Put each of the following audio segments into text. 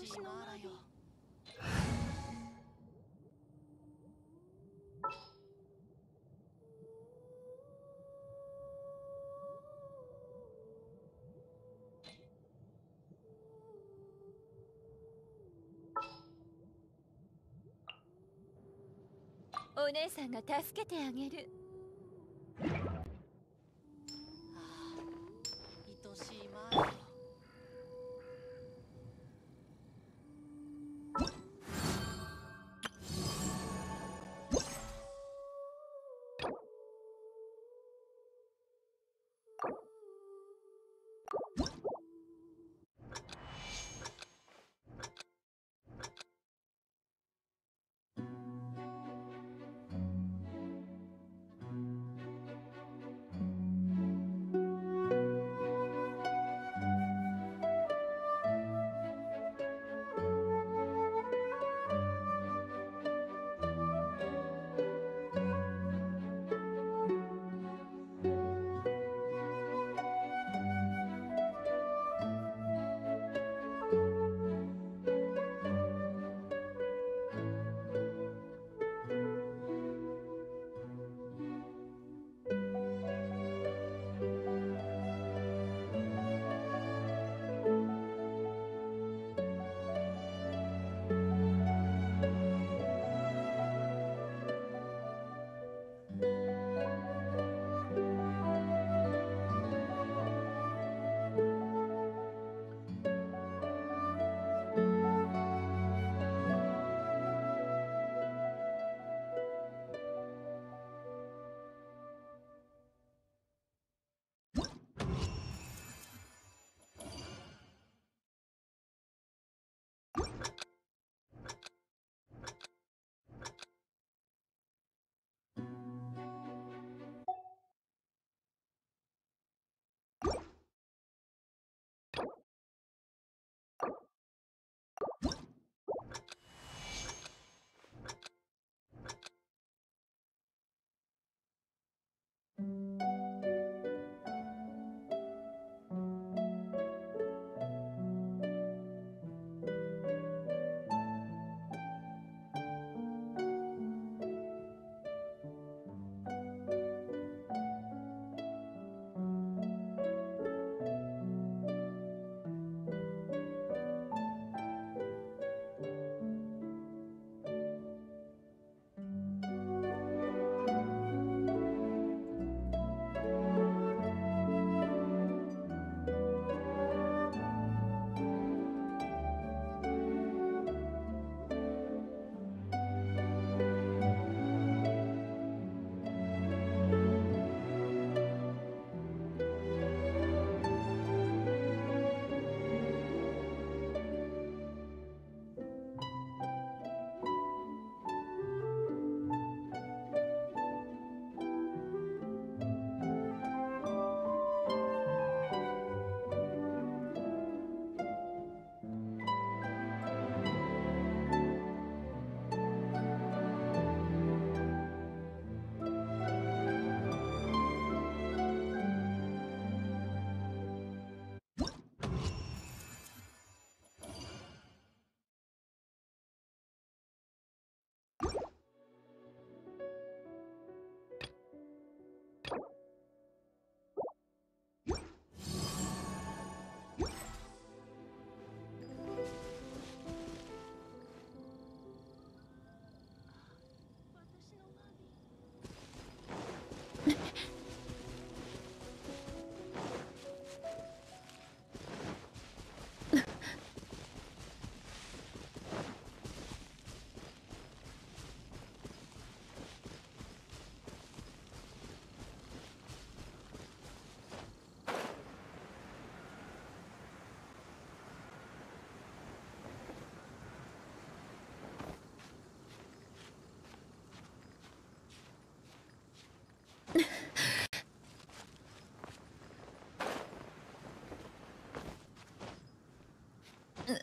愛しいマーラよお姉さんが助けてあげる。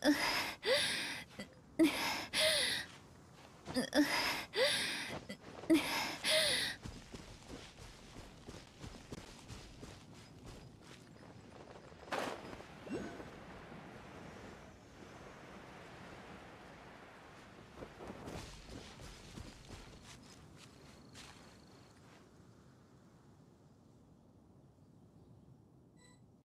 Ugh.